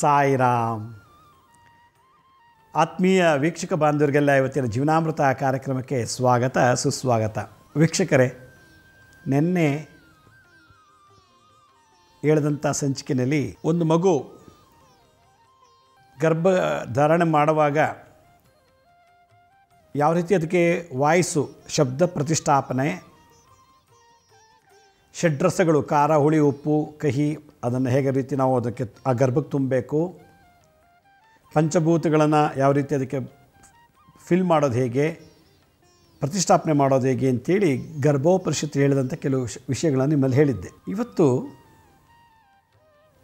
ಸಾಯಿರಾಮ್. ಆತ್ಮೀಯ ವೀಕ್ಷಕ ಬಾಂಧವರಿಗೆಲ್ಲ ಇವತ್ತಿನ ಜೀವನಾಮೃತ ಕಾರ್ಯಕ್ರಮಕ್ಕೆ ಸ್ವಾಗತ, ಸುಸ್ವಾಗತ. ವೀಕ್ಷಕರೇ, ನಿನ್ನೆ ಹೇಳಿದಂಥ ಸಂಚಿಕೆಯಲ್ಲಿ ಒಂದು ಮಗು ಗರ್ಭ ಧಾರಣೆ ಮಾಡುವಾಗ ಯಾವ ರೀತಿ ಅದಕ್ಕೆ ವಾಯ್ಸು, ಶಬ್ದ ಪ್ರತಿಷ್ಠಾಪನೆ, ಷಡ್ರಸಗಳು, ಖಾರ, ಹುಳಿ, ಉಪ್ಪು, ಕಹಿ ಅದನ್ನು ಹೇಗೆ ರೀತಿ ನಾವು ಅದಕ್ಕೆ ಆ ಗರ್ಭಕ್ಕೆ ತುಂಬಬೇಕು, ಪಂಚಭೂತಗಳನ್ನು ಯಾವ ರೀತಿ ಅದಕ್ಕೆ ಫಿಲ್ ಮಾಡೋದು ಹೇಗೆ, ಪ್ರತಿಷ್ಠಾಪನೆ ಮಾಡೋದು ಹೇಗೆ ಅಂತೇಳಿ ಗರ್ಭೋಪರಿಷತ್ ಹೇಳಿದಂಥ ಕೆಲವು ವಿಷ- ವಿಷಯಗಳನ್ನು ನಿಮ್ಮಲ್ಲಿ ಹೇಳಿದ್ದೆ. ಇವತ್ತು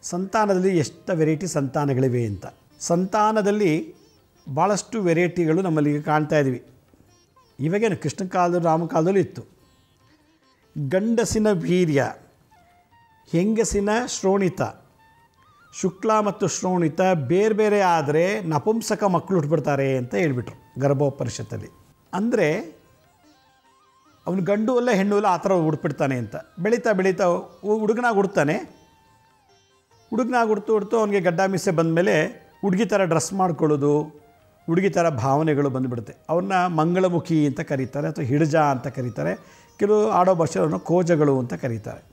ಸಂತಾನದಲ್ಲಿ ಎಷ್ಟು ವೆರೈಟಿ ಸಂತಾನಗಳಿವೆ ಅಂತ. ಸಂತಾನದಲ್ಲಿ ಭಾಳಷ್ಟು ವೆರೈಟಿಗಳು ನಮ್ಮಲ್ಲಿ ಈಗ ಕಾಣ್ತಾ ಇದ್ದೀವಿ ಇವಾಗೇನು ಕೃಷ್ಣ ಕಾಲದಲ್ಲಿ ರಾಮ ಕಾಲದಲ್ಲೂ ಇತ್ತು. ಗಂಡಸಿನ ವೀರ್ಯ ಹೆಂಗಸಿನ ಶ್ರೋಣಿತ. ಶುಕ್ಲ ಮತ್ತು ಶ್ರೋಣಿತ ಬೇರೆ ಬೇರೆ ಆದರೆ ನಪುಂಸಕ ಮಕ್ಕಳು ಹುಟ್ಬಿಡ್ತಾರೆ ಅಂತ ಹೇಳ್ಬಿಟ್ರು ಗರ್ಭೋಪರಿಷತ್ತಲ್ಲಿ ಅಂದರೆ ಅವನು ಗಂಡು ಅಲ್ಲ ಹೆಣ್ಣು ಅಲ್ಲ ಆ ಥರ ಹುಡ್ಬಿಡ್ತಾನೆ ಅಂತ. ಬೆಳೀತಾ ಬೆಳೀತಾ ಹುಡುಗನಾಗಿ ಹುಡ್ತಾನೆ. ಹುಡುಗನಾಗಿ ಹುಡ್ತು ಹುಡ್ತು ಅವನಿಗೆ ಗಡ್ಡ ಮೀಸೆ ಬಂದಮೇಲೆ ಹುಡುಗಿ ಥರ ಡ್ರೆಸ್ ಮಾಡ್ಕೊಳ್ಳೋದು, ಹುಡುಗಿ ಥರ ಭಾವನೆಗಳು ಬಂದುಬಿಡುತ್ತೆ. ಅವ್ರನ್ನ ಮಂಗಳಮುಖಿ ಅಂತ ಕರೀತಾರೆ ಅಥವಾ ಹಿಡಜ ಅಂತ ಕರೀತಾರೆ. ಕೆಲವು ಆಡೋ ಭಾಷೆ ಕೋಜಗಳು ಅಂತ ಕರೀತಾರೆ.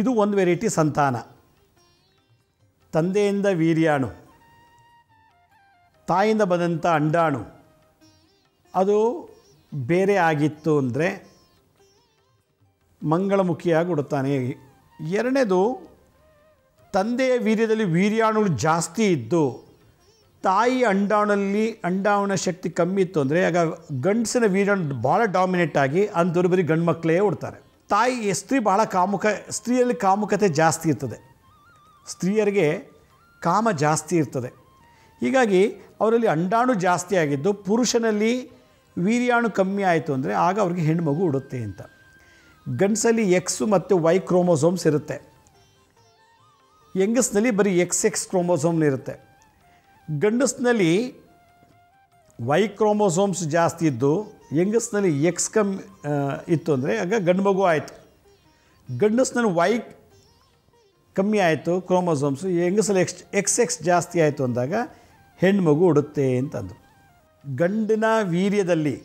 ಇದು ಒಂದು ವೆರೈಟಿ ಸಂತಾನ. ತಂದೆಯಿಂದ ವೀರ್ಯಾಣು ತಾಯಿಂದ ಬಂದಂಥ ಅಂಡಾಣು, ಅದು ಬೇರೆ ಆಗಿತ್ತು ಅಂದರೆ ಮಂಗಳಮುಖಿಯಾಗಿ ಉಡುತ್ತಾನೆ ಎರಡನೇದು, ತಂದೆಯ ವೀರ್ಯದಲ್ಲಿ ವೀರ್ಯಾಣುಗಳು ಜಾಸ್ತಿ ಇದ್ದು, ತಾಯಿ ಅಂಡಾಣಲ್ಲಿ ಅಂಡಾವಣ ಶಕ್ತಿ ಕಮ್ಮಿ ಇತ್ತು ಅಂದರೆ ಆಗ ಗಂಡಸಿನ ವೀರ್ಯಾಣು ಭಾಳ ಡಾಮಿನೇಟ್ ಆಗಿ ಅಂಥವ್ರು ಬರೀ ಗಂಡು ಮಕ್ಕಳೇ ಉಡ್ತಾರೆ ತಾಯಿ ಸ್ತ್ರೀ ಬಹಳ ಕಾಮುಕ, ಸ್ತ್ರೀಯಲ್ಲಿ ಕಾಮುಕತೆ ಜಾಸ್ತಿ ಇರ್ತದೆ. ಸ್ತ್ರೀಯರಿಗೆ ಕಾಮ ಜಾಸ್ತಿ ಇರ್ತದೆ. ಹೀಗಾಗಿ ಅವರಲ್ಲಿ ಅಂಡಾಣು ಜಾಸ್ತಿ ಆಗಿದ್ದು ಪುರುಷನಲ್ಲಿ ವೀರ್ಯಾಣು ಕಮ್ಮಿ ಆಯಿತು ಅಂದರೆ ಆಗ ಅವ್ರಿಗೆ ಹೆಣ್ಮಗು ಉಡುತ್ತೆ ಅಂತ. ಗಂಡಸಲ್ಲಿ ಎಕ್ಸು ಮತ್ತು ವೈ ಕ್ರೋಮೋಸೋಮ್ಸ್ ಇರುತ್ತೆ. ಹೆಂಗಸ್ನಲ್ಲಿ ಬರೀ ಎಕ್ಸ್ ಎಕ್ಸ್ ಕ್ರೋಮೋಸೋಮ್ನ ಇರುತ್ತೆ. ಗಂಡಸ್ನಲ್ಲಿ ವೈ ಕ್ರೋಮೋಸೋಮ್ಸ್ ಜಾಸ್ತಿ ಇದ್ದು ಹೆಂಗಸ್ನಲ್ಲಿ ಎಕ್ಸ್ ಕಮ್ ಇತ್ತು ಅಂದರೆ ಆಗ ಗಂಡು ಮಗು ಆಯಿತು. ಗಂಡಸ್ನಲ್ಲಿ ವೈ ಕಮ್ಮಿ ಆಯಿತು ಕ್ರೋಮೋಸೋಮ್ಸು ಹೆಂಗಸಲ್ಲಿ ಎಕ್ಸ್ ಎಕ್ಸ್ ಎಕ್ಸ್ ಜಾಸ್ತಿ ಆಯಿತು ಅಂದಾಗ ಹೆಣ್ಣು ಮಗು ಉಡುತ್ತೆ ಅಂತಂದು ಗಂಡಿನ ವೀರ್ಯದಲ್ಲಿ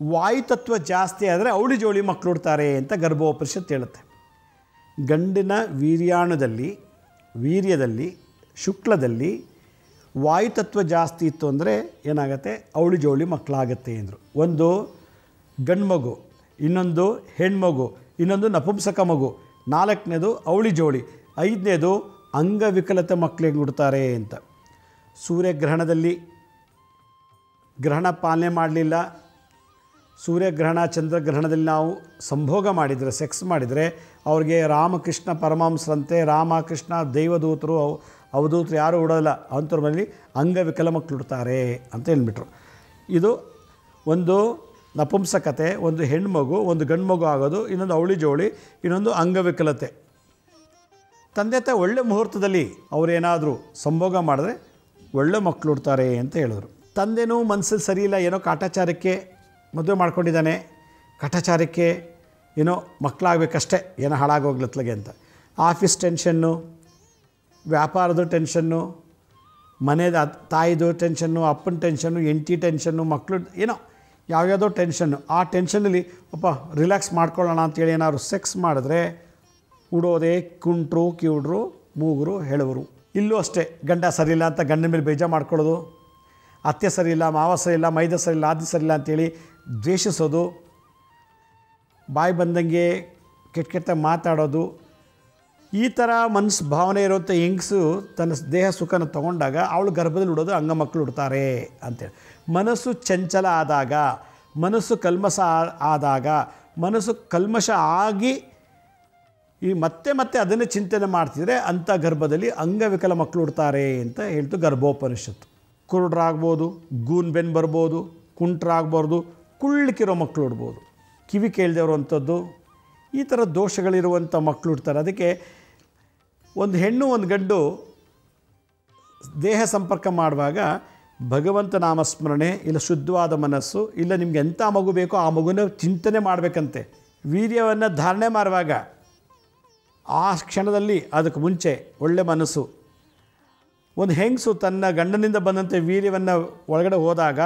ವಾಯುತತ್ವ ಜಾಸ್ತಿ ಆದರೆ ಅವಳಿ ಜೋಳಿ ಮಕ್ಕಳು ಉಡ್ತಾರೆ ಅಂತ ಗರ್ಭೋಪನಿಷತ್ತು ಹೇಳುತ್ತೆ. ಗಂಡಿನ ವೀರ್ಯಾಣದಲ್ಲಿ, ವೀರ್ಯದಲ್ಲಿ, ಶುಕ್ಲದಲ್ಲಿ ವಾಯುತತ್ವ ಜಾಸ್ತಿ ಇತ್ತು ಅಂದರೆ ಏನಾಗುತ್ತೆ? ಅವಳಿ ಜೋಳಿ ಮಕ್ಕಳಾಗತ್ತೆ ಅಂದರು ಒಂದು ಗಂಡು ಮಗು ಇನ್ನೊಂದು ಹೆಣ್ಮಗು, ಇನ್ನೊಂದು ನಪುಂಸಕ ಮಗು, ನಾಲ್ಕನೇದು ಅವಳಿ ಜೋಳಿ, ಐದನೇದು ಅಂಗವಿಕಲತೆ ಮಕ್ಕಳಿಗೆ ಹುಡ್ತಾರೆ ಅಂತ. ಸೂರ್ಯಗ್ರಹಣದಲ್ಲಿ ಗ್ರಹಣ ಪಾಲನೆ ಮಾಡಲಿಲ್ಲ. ಸೂರ್ಯಗ್ರಹಣ, ಚಂದ್ರಗ್ರಹಣದಲ್ಲಿ ನಾವು ಸಂಭೋಗ ಮಾಡಿದರೆ, ಸೆಕ್ಸ್ ಮಾಡಿದರೆ, ಅವ್ರಿಗೆ ರಾಮಕೃಷ್ಣ ಪರಮಹಂಸರಂತೆ ರಾಮಕೃಷ್ಣ ದೈವದೂತರು ಅವಧೂತರು ಯಾರೂ ಉಡೋಲ್ಲ ಅಂಥವ್ರ ಮನೇಲಿ ಅಂಗವಿಕಲ ಮಕ್ಕಳು ಉಡ್ತಾರೆ ಅಂತ ಹೇಳ್ಬಿಟ್ರು. ಇದು ಒಂದು ನಪುಂಸಕತೆ, ಒಂದು ಹೆಣ್ಮಗು, ಒಂದು ಗಂಡು ಮಗು ಆಗೋದು, ಇನ್ನೊಂದು ಅವಳಿ ಜೋಳಿ, ಇನ್ನೊಂದು ಅಂಗವಿಕಲತೆ ತಂದೆ ತಾಯಿ ಒಳ್ಳೆ ಮುಹೂರ್ತದಲ್ಲಿ ಅವರೇನಾದರೂ ಸಂಭೋಗ ಮಾಡಿದ್ರೆ ಒಳ್ಳೆ ಮಕ್ಕಳು ಉಡ್ತಾರೆ ಅಂತ ಹೇಳಿದ್ರು. ತಂದೆನೂ ಮನಸ್ಸಲ್ಲಿ ಸರಿ ಇಲ್ಲ, ಏನೋ ಕಾಟಾಚಾರಕ್ಕೆ ಮದುವೆ ಮಾಡ್ಕೊಂಡಿದ್ದಾನೆ. ಕಾಟಾಚಾರಕ್ಕೆ ಏನೋ ಮಕ್ಕಳಾಗಬೇಕಷ್ಟೇ ಏನೋ ಹಾಳಾಗೋಗ್ಲತ್ಲಗೆ ಅಂತ. ಆಫೀಸ್ ಟೆನ್ಷನ್ನು ವ್ಯಾಪಾರದ ಟೆನ್ಷನ್ನು, ಮನೆದ ತಾಯಿದು ಟೆನ್ಷನ್ನು, ಅಪ್ಪನ ಟೆನ್ಷನ್ನು ಎಂಟಿ ಟೆನ್ಷನ್ನು ಮಕ್ಕಳು ಏನೋ ಯಾವ್ಯಾವುದೋ ಟೆನ್ಷನ್ನು, ಆ ಟೆನ್ಷನಲ್ಲಿ ಪಾಪ ರಿಲ್ಯಾಕ್ಸ್ ಮಾಡ್ಕೊಳ್ಳೋಣ ಅಂತೇಳಿ ಏನಾದ್ರು ಸೆಕ್ಸ್ ಮಾಡಿದ್ರೆ, ಉಡೋದೇ ಕುಂಟ್ರು, ಕಿವುಡ್ರು, ಮೂಗರು, ಹೇಳುವರು. ಇಲ್ಲೂ ಅಷ್ಟೇ, ಗಂಡ ಸರಿಯಿಲ್ಲ ಅಂತ ಗಂಡನ ಮೇಲೆ ಬೇಜಾರು ಮಾಡ್ಕೊಳ್ಳೋದು, ಅತ್ತೆ ಸರಿಯಿಲ್ಲ, ಮಾವ ಸರಿಯಿಲ್ಲ, ಮೈದ ಸರಿಯಿಲ್ಲ ಆದಿ ಸರಿಯಿಲ್ಲ ಅಂತೇಳಿ ದ್ವೇಷಿಸೋದು, ಬಾಯಿ ಬಂದಂಗೆ ಕೆಟ್ಟ ಕೆಟ್ಟ ಮಾತಾಡೋದು ಈ ಥರ ಮನಸ್ಸು ಭಾವನೆ ಇರುವಂಥ ಹೆಂಗಸು ತನ್ನ ದೇಹ ಸುಖನ ತಗೊಂಡಾಗ ಅವಳು ಗರ್ಭದಲ್ಲಿ ಉಡೋದು ಅಂಗ ಮಕ್ಕಳು ಉಡ್ತಾರೆ ಅಂತೇಳಿ. ಮನಸ್ಸು ಚಂಚಲ ಆದಾಗ, ಮನಸ್ಸು ಕಲ್ಮಶ ಆದಾಗ, ಮನಸ್ಸು ಕಲ್ಮಶ ಆಗಿ ಈ ಮತ್ತೆ ಮತ್ತೆ ಅದನ್ನೇ ಚಿಂತನೆ ಮಾಡ್ತಿದ್ರೆ ಅಂಥ ಗರ್ಭದಲ್ಲಿ ಅಂಗವಿಕಲ ಮಕ್ಕಳು ಉಡ್ತಾರೆ ಅಂತ ಹೇಳ್ತು ಗರ್ಭೋಪನಿಷತ್ತು. ಕುರುಡ್ರಾಗ್ಬೋದು ಗೂನ್ ಬೆನ್ ಬರ್ಬೋದು, ಕುಂಟ್ರಾಗ್ಬಾರ್ದು, ಕುಳ್ಳಕ್ಕಿರೋ ಮಕ್ಕಳು ಉಡ್ಬೋದು ಕಿವಿ ಕೇಳದಿರುವಂಥದ್ದು ಈ ಥರ ದೋಷಗಳಿರುವಂಥ ಮಕ್ಕಳು ಉಡ್ತಾರೆ ಅದಕ್ಕೆ ಒಂದು ಹೆಣ್ಣು, ಒಂದು ಗಂಡು ದೇಹ ಸಂಪರ್ಕ ಮಾಡುವಾಗ ಭಗವಂತ ನಾಮಸ್ಮರಣೆ, ಇಲ್ಲ ಶುದ್ಧವಾದ ಮನಸ್ಸು, ಇಲ್ಲ ನಿಮ್ಗೆ ಎಂಥ ಮಗು ಬೇಕೋ ಆ ಮಗುನ ಚಿಂತನೆ ಮಾಡಬೇಕಂತೆ. ವೀರ್ಯವನ್ನು ಧಾರಣೆ ಮಾಡುವಾಗ ಆ ಕ್ಷಣದಲ್ಲಿ ಅದಕ್ಕೆ ಮುಂಚೆ ಒಳ್ಳೆ ಮನಸ್ಸು. ಒಂದು ಹೆಂಗಸು ತನ್ನ ಗಂಡನಿಂದ ಬಂದಂಥ ವೀರ್ಯವನ್ನು ಒಳಗಡೆ ಹೋದಾಗ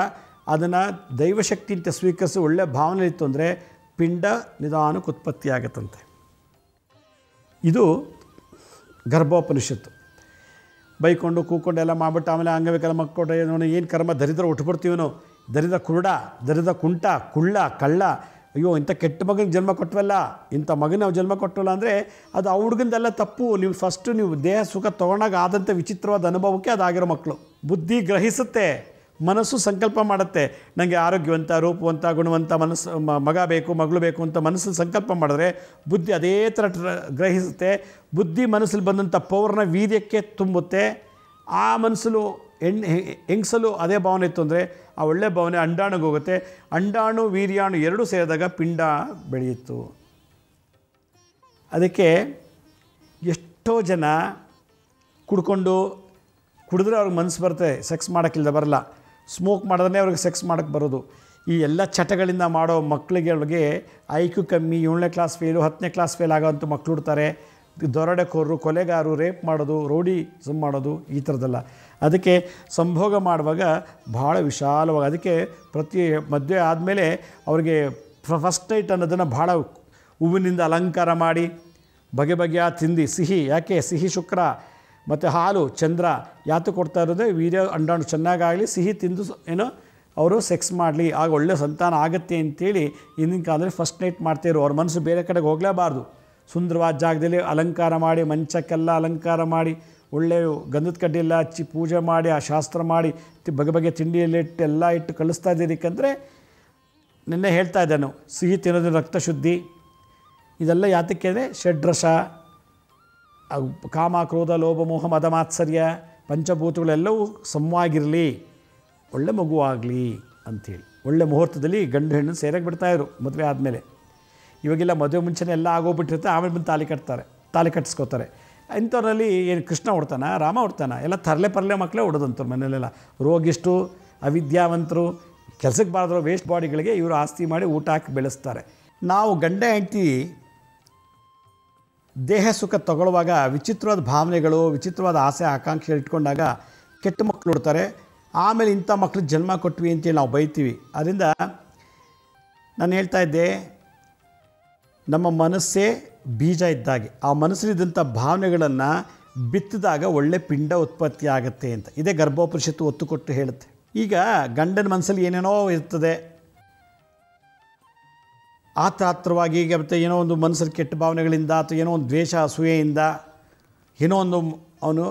ಅದನ್ನು ದೈವಶಕ್ತಿ ಅಂತ ಸ್ವೀಕರಿಸಿ ಒಳ್ಳೆ ಭಾವನೆ ಇತ್ತು ಅಂದರೆ ಪಿಂಡ ನಿಧಾನಕ್ಕೆ ಉತ್ಪತ್ತಿಯಾಗತ್ತಂತೆ. ಇದು ಗರ್ಭೋಪನಿಷತ್ತು. ಬೈಕೊಂಡು ಕೂಕೊಂಡು ಎಲ್ಲ ಮಾಡಿಬಿಟ್ಟು ಆಮೇಲೆ ಅಂಗವಿಕಲ ಮಕ್ಕಳು ಏನು ಏನು ಕರ್ಮ ದರಿದ್ರ ಉಟ್ಬಿಡ್ತೀವನು ದರಿದ್ರ ಕುರುಡ, ದರಿದ್ರ ಕುಂಟ, ಕುಳ್ಳ, ಕಳ್ಳ. ಅಯ್ಯೋ, ಇಂಥ ಕೆಟ್ಟ ಮಗನಿಗೆ ಜನ್ಮ ಕೊಟ್ಟವಲ್ಲ ಇಂಥ ಮಗನ ಜನ್ಮ ಕೊಟ್ಟವಲ್ಲ ಅಂದರೆ ಅದು ಆ ಹುಡುಗಂದೆಲ್ಲ ತಪ್ಪು. ನೀವು ಫಸ್ಟು ನೀವು ದೇಹ ಸುಖ ತೊಗೊಂಡಾಗ ಆದಂಥ ವಿಚಿತ್ರವಾದ ಅನುಭವಕ್ಕೆ ಅದಾಗಿರೋ ಮಕ್ಕಳು. ಬುದ್ಧಿ ಗ್ರಹಿಸುತ್ತೆ. ಮನಸ್ಸು ಸಂಕಲ್ಪ ಮಾಡುತ್ತೆ. ನನಗೆ ಆರೋಗ್ಯವಂತ, ರೂಪವಂತ, ಗುಣವಂತ ಮನಸ್ಸು ಮಗ ಬೇಕು, ಮಗಳು ಬೇಕು ಅಂತ ಮನಸ್ಸಲ್ಲಿ ಸಂಕಲ್ಪ ಮಾಡಿದ್ರೆ ಬುದ್ಧಿ ಅದೇ ಥರ ಗ್ರಹಿಸುತ್ತೆ. ಬುದ್ಧಿ ಮನಸ್ಸಲ್ಲಿ ಬಂದಂಥ ಪೌರ್ನ ವೀರ್ಯಕ್ಕೆ ತುಂಬುತ್ತೆ. ಆ ಮನಸ್ಸಲ್ಲೂ ಹೆಣ್ಣು ಹೆಂಗಸಲು ಅದೇ ಭಾವನೆ ಇತ್ತು ಅಂದರೆ ಆ ಒಳ್ಳೆ ಭಾವನೆ ಅಂಡಾಣಿಗೆ ಹೋಗುತ್ತೆ. ಅಂಡಾಣು, ವೀರ್ಯಾಣು ಎರಡೂ ಸೇರಿದಾಗ ಪಿಂಡ ಬೆಳೆಯಿತು ಅದಕ್ಕೆ ಎಷ್ಟೋ ಜನ ಕುಡ್ಕೊಂಡು ಕುಡಿದ್ರೆ ಅವ್ರಿಗೆ ಮನಸ್ಸು ಬರುತ್ತೆ, ಸೆಕ್ಸ್ ಮಾಡೋಕ್ಕಿಲ್ಲದೆ ಬರಲ್ಲ. ಸ್ಮೋಕ್ ಮಾಡಿದ್ರೆ ಅವ್ರಿಗೆ ಸೆಕ್ಸ್ ಮಾಡೋಕ್ಕೆ ಬರೋದು. ಈ ಎಲ್ಲ ಚಟಗಳಿಂದ ಮಾಡೋ ಮಕ್ಕಳಿಗೆ ಐ ಕ್ಯೂ ಕಮ್ಮಿ, ಏಳನೇ ಕ್ಲಾಸ್ ಫೇಲು ಹತ್ತನೇ ಕ್ಲಾಸ್ ಫೇಲ್ ಆಗೋವಂಥ ಮಕ್ಕಳು ಇರ್ತಾರೆ ದೊರಡೆಕೋರರು, ಕೊಲೆಗಾರರು ರೇಪ್ ಮಾಡೋದು ರೋಡಿ ಸುಮ್ ಮಾಡೋದು ಈ ಥರದ್ದೆಲ್ಲ. ಅದಕ್ಕೆ ಸಂಭೋಗ ಮಾಡುವಾಗ ಭಾಳ ವಿಶಾಲವಾಗಿ, ಅದಕ್ಕೆ ಪ್ರತಿ ಮದುವೆ ಆದಮೇಲೆ ಅವ್ರಿಗೆ ಫಸ್ಟ್ ನೈಟ್ ಅನ್ನೋದನ್ನು ಭಾಳ ಹೂವಿನಿಂದ ಅಲಂಕಾರ ಮಾಡಿ, ಬಗೆ ಬಗೆಯ ತಿಂದು, ಸಿಹಿ, ಯಾಕೆ ಸಿಹಿ ಶುಕ್ರ? ಮತ್ತು ಹಾಲು, ಚಂದ್ರ ಯಾತು ಕೊಡ್ತಾ ಇರೋದೇ? ವೀರ್ಯ ಅಂಡಾಣು ಚೆನ್ನಾಗಾಗಲಿ, ಸಿಹಿ ತಿಂದು ಏನು ಅವರು ಸೆಕ್ಸ್ ಮಾಡಲಿ, ಆಗ ಒಳ್ಳೆ ಸಂತಾನ ಆಗುತ್ತೆ ಅಂತೇಳಿ ಹಿಂದಿನ ಕಾಲದಲ್ಲಿ ಫಸ್ಟ್ ನೈಟ್ ಮಾಡ್ತಾಯಿರು ಅವ್ರ ಮನಸ್ಸು ಬೇರೆ ಕಡೆಗೆ ಹೋಗಲೇಬಾರ್ದು. ಸುಂದರವಾದ ಜಾಗದಲ್ಲಿ ಅಲಂಕಾರ ಮಾಡಿ, ಮಂಚಕ್ಕೆಲ್ಲ ಅಲಂಕಾರ ಮಾಡಿ, ಒಳ್ಳೆ ಗಂಧದ ಕಡ್ಡಿಯೆಲ್ಲ ಹಚ್ಚಿ ಪೂಜೆ ಮಾಡಿ, ಆ ಶಾಸ್ತ್ರ ಮಾಡಿ ಬಗೆ ಬಗೆ ತಿಂಡಿಯಲ್ಲಿ ಇಟ್ಟು ಎಲ್ಲ ಇಟ್ಟು ಕಳಿಸ್ತಾ ಇದ್ದೀರಿಕಂದರೆ ನಿನ್ನೆ ಹೇಳ್ತಾ ಇದ್ದಾನು ಸಿಹಿ ತಿನ್ನೋದು ರಕ್ತ ಶುದ್ಧಿ ಇದೆಲ್ಲ ಯಾತಕ್ಕೆ ಅಂದರೆ ಷಡ್ರಸ ಕಾಮ ಕ್ರೋಧ ಲೋಭ, ಮೋಹ, ಮದ, ಮಾತ್ಸರ್ಯ, ಪಂಚಭೂತಗಳೆಲ್ಲವೂ ಸಮವಾಗಿರಲಿ, ಒಳ್ಳೆ ಮಗು ಆಗಲಿ ಅಂಥೇಳಿ. ಒಳ್ಳೆ ಮುಹೂರ್ತದಲ್ಲಿ ಗಂಡು ಹೆಣ್ಣು ಸೇರಕ್ಕೆ ಬಿಡ್ತಾಯಿದ್ರು ಮದುವೆ ಆದಮೇಲೆ. ಇವಾಗೆಲ್ಲ ಮದುವೆ ಮುಂಚೆನೇ ಎಲ್ಲ ಆಗೋಗ್ಬಿಟ್ಟಿರುತ್ತೆ, ಆಮೇಲೆ ಬಂದು ತಾಲಿ ಕಟ್ತಾರೆ, ತಾಲಿ ಕಟ್ಟಿಸ್ಕೋತಾರೆ ಇಂಥವ್ರಲ್ಲಿ ಏನು ಕೃಷ್ಣ ಹೊಡ್ತಾನ, ರಾಮ ಹೊಡ್ತಾನ? ಎಲ್ಲ ತರಲೆ ಪರಲೆ ಮಕ್ಕಳೇ ಹೊಡೋದಂತವ್ರು ಮನೆಯಲ್ಲೆಲ್ಲ. ರೋಗಿಷ್ಟು, ಅವಿದ್ಯಾವಂತರು, ಕೆಲಸಕ್ಕೆ ಬಾರದ್ರು ವೇಸ್ಟ್ ಬಾಡಿಗಳಿಗೆ ಇವರು ಆಸ್ತಿ ಮಾಡಿ ಊಟ ಹಾಕಿ ಬೆಳೆಸ್ತಾರೆ. ನಾವು ಗಂಡ, ಹೆಂಡ್ತಿ ದೇಹ ಸುಖ ತಗೊಳ್ಳುವಾಗ ವಿಚಿತ್ರವಾದ ಭಾವನೆಗಳು, ವಿಚಿತ್ರವಾದ ಆಸೆ ಆಕಾಂಕ್ಷೆ ಇಟ್ಕೊಂಡಾಗ ಕೆಟ್ಟ ಮಕ್ಕಳು ಇಡ್ತಾರೆ ಆಮೇಲೆ ಇಂಥ ಮಕ್ಳಿಗೆ ಜನ್ಮ ಕೊಟ್ವಿ ಅಂತೇಳಿ ನಾವು ಬೈತೀವಿ. ಅದರಿಂದ ನಾನು ಹೇಳ್ತಾ ಇದ್ದೆ, ನಮ್ಮ ಮನಸ್ಸೇ ಬೀಜ ಇದ್ದಾಗೆ. ಆ ಮನಸ್ಸಲ್ಲಿದ್ದಂಥ ಭಾವನೆಗಳನ್ನು ಬಿತ್ತಿದಾಗ ಒಳ್ಳೆ ಪಿಂಡ ಉತ್ಪತ್ತಿ ಆಗುತ್ತೆ ಅಂತ. ಇದೇ ಗರ್ಭೋಪರಿಷತ್ತು ಒತ್ತು ಕೊಟ್ಟು ಹೇಳುತ್ತೆ. ಈಗ ಗಂಡನ ಮನಸ್ಸಲ್ಲಿ ಏನೇನೋ ಇರ್ತದೆ. ಆತ್ರಾತ್ರವಾಗಿ ಈಗ ಮತ್ತು ಏನೋ ಒಂದು ಮನಸ್ಸಲ್ಲಿ ಕೆಟ್ಟ ಭಾವನೆಗಳಿಂದ ಅಥವಾ ಏನೋ ಒಂದು ದ್ವೇಷ, ಅಸೂಯೆಯಿಂದ ಏನೋ ಒಂದು ಅವನು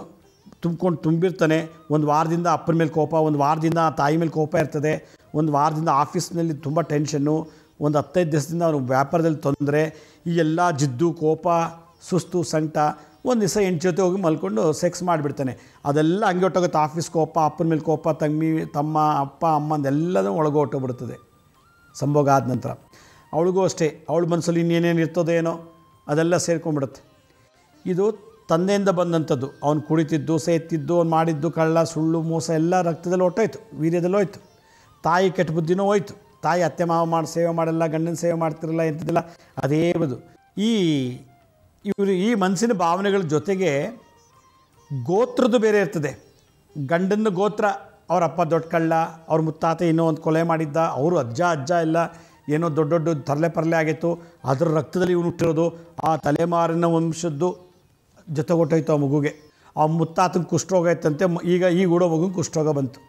ತುಂಬ್ಕೊಂಡು ತುಂಬಿರ್ತಾನೆ. ಒಂದು ವಾರದಿಂದ ಅಪ್ಪನ ಮೇಲೆ ಕೋಪ, ಒಂದು ವಾರದಿಂದ ತಾಯಿ ಮೇಲೆ ಕೋಪ ಇರ್ತದೆ. ಒಂದು ವಾರದಿಂದ ಆಫೀಸ್ನಲ್ಲಿ ತುಂಬ ಟೆನ್ಷನ್ನು. ಒಂದು ಹತ್ತೈದು ದಿವಸದಿಂದ ಅವನು ವ್ಯಾಪಾರದಲ್ಲಿ ತೊಂದರೆ. ಈ ಎಲ್ಲ ಜಿದ್ದು, ಕೋಪ, ಸುಸ್ತು, ಸಂಕಟ ಒಂದು ದಿವಸ ಎಂಟು ಜೊತೆ ಹೋಗಿ ಮಲ್ಕೊಂಡು ಸೆಕ್ಸ್ ಮಾಡಿಬಿಡ್ತಾನೆ. ಅದೆಲ್ಲ ಹಂಗೆ ಹೊಟ್ಟೋಗುತ್ತೆ ಆಫೀಸ್ ಕೋಪ, ಅಪ್ಪನ ಮೇಲೆ ಕೋಪ, ತಂಗಿ, ತಮ್ಮ, ಅಪ್ಪ ಅಮ್ಮಂದೆಲ್ಲದೂ ಒಳಗೋಟೋಗ್ಬಿಡ್ತದೆ ಸಂಭೋಗ ಆದ ನಂತರ. ಅವಳಿಗೂ ಅಷ್ಟೇ. ಅವಳ ಮನಸ್ಸಲ್ಲಿ ಇನ್ನೇನೇನು ಇರ್ತದೋ ಏನೋ ಅದೆಲ್ಲ ಸೇರ್ಕೊಂಡ್ಬಿಡುತ್ತೆ. ಇದು ತಂದೆಯಿಂದ ಬಂದಂಥದ್ದು. ಅವನು ಕುಡಿತಿದ್ದು ಸೇತಿದ್ದು ಅವ್ನು ಮಾಡಿದ್ದು ಕಳ್ಳ, ಸುಳ್ಳು, ಮೋಸ ಎಲ್ಲ ರಕ್ತದಲ್ಲಿ ಹೊಟ್ಟೋಯ್ತು ವೀರ್ಯದಲ್ಲಿ ಹೋಯ್ತು. ತಾಯಿ ಕೆಟ್ಟ ಬುದ್ಧಿನೂ ಹೋಯ್ತು. ತಾಯಿ ಅತ್ತೆ ಮಾವ ಮಾಡಿ, ಸೇವೆ ಮಾಡಲ್ಲ, ಗಂಡನ ಸೇವೆ ಮಾಡ್ತಿರಲ್ಲ, ಎಂಥದ್ದಿಲ್ಲ ಅದೇ ಬದು ಈ ಇವರು ಈ ಮನಸ್ಸಿನ ಭಾವನೆಗಳ ಜೊತೆಗೆ ಗೋತ್ರದ್ದು ಬೇರೆ ಇರ್ತದೆ. ಗಂಡನ ಗೋತ್ರ ಅವರಪ್ಪ ದೊಡ್ಡ ಕಳ್ಳ, ಅವ್ರ ಮುತ್ತಾತ ಇನ್ನೂ ಒಂದು ಕೊಲೆ ಮಾಡಿದ್ದ, ಅವರು ಅಜ್ಜ ಅಜ್ಜ ಎಲ್ಲ ಏನೋ ದೊಡ್ಡ ದೊಡ್ಡ ತರಲೆ ಪರಲೆ ಆಗಿತ್ತು. ಅದರ ರಕ್ತದಲ್ಲಿ ಇವನು ಹುಟ್ಟಿರೋದು. ಆ ತಲೆಮಾರಿನ ವಂಶದ್ದು ಜೊತೆ ಹೊಟ್ಟೋಯ್ತು ಆ ಮಗುಗೆ. ಆ ಮುತ್ತಾತನ ಕುಷ್ಠರೋಗ ಇತ್ತಂತೆ ಈಗ ಈಗ ಉಡೋ ಮಗುಗೆ ಕುಷ್ಠರೋಗ ಬಂತು.